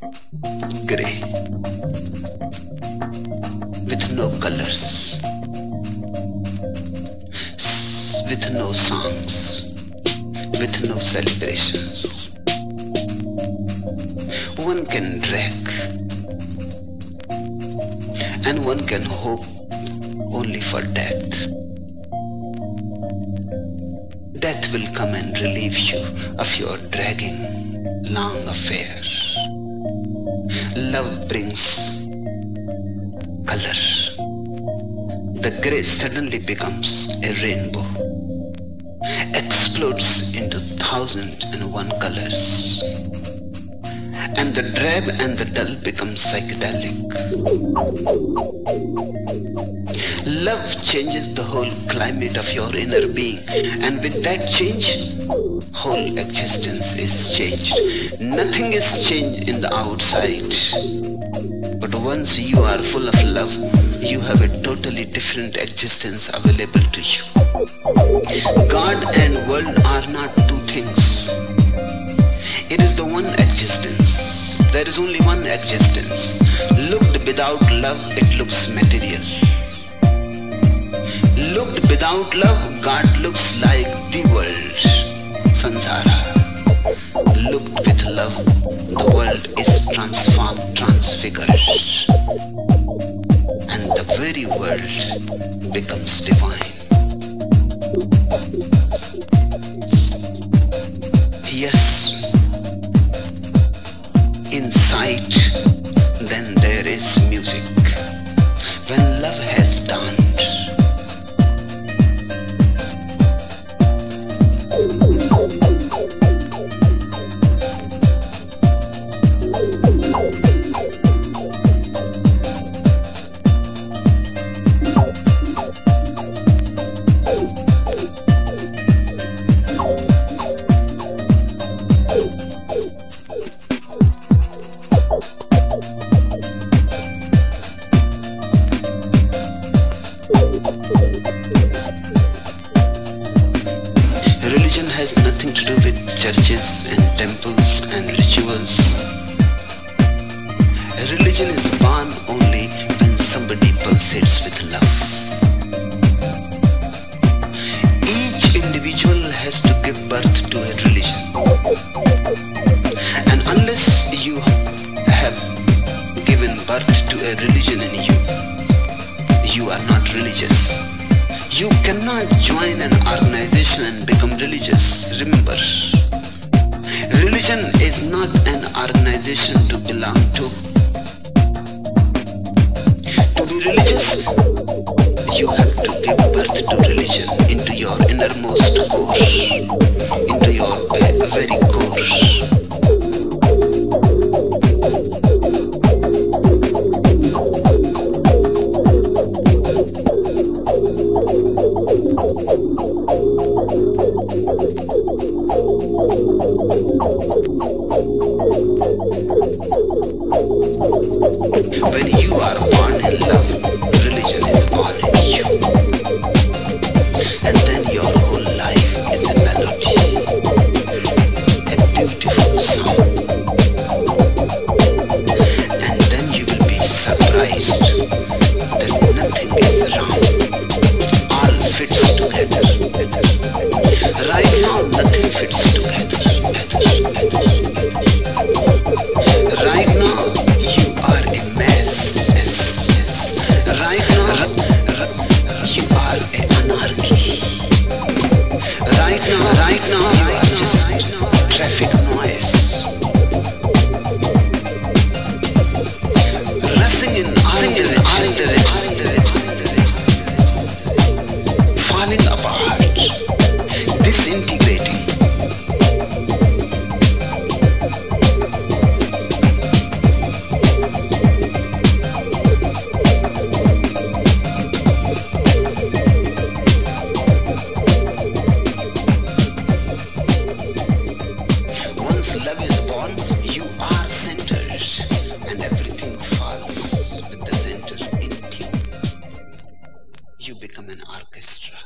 Grey. With no colors. With no songs. With no celebrations. One can drag. And one can hope only for death. Death will come and relieve you of your dragging long affair. Love brings color. The grey suddenly becomes a rainbow, explodes into thousand and one colors. And the drab and the dull become psychedelic. Love changes the whole climate of your inner being, and with that change, whole existence is changed. Nothing is changed in the outside. But once you are full of love, you have a totally different existence available to you. God and world are not two things. It is the one existence. There is only one existence. Looked without love, it looks material. Without love, God looks like the world. Sansara. Looked with love, the world is transformed, transfigured. And the very world becomes divine. Yes, in nothing to do with churches and temples and rituals. A religion is born only when somebody pulsates with love. Each individual has to give birth to a religion. And unless you have given birth to a religion in you, you are not religious. You cannot join an organization and become religious. Remember, religion is not an organization to belong to. To be religious, you have to give birth to religion into your innermost core, When you are born in love, religion is born in you. And then your whole life is a melody, a beautiful song. And then you will be surprised that nothing is wrong. All fits together. Right now, nothing fits together. An orchestra,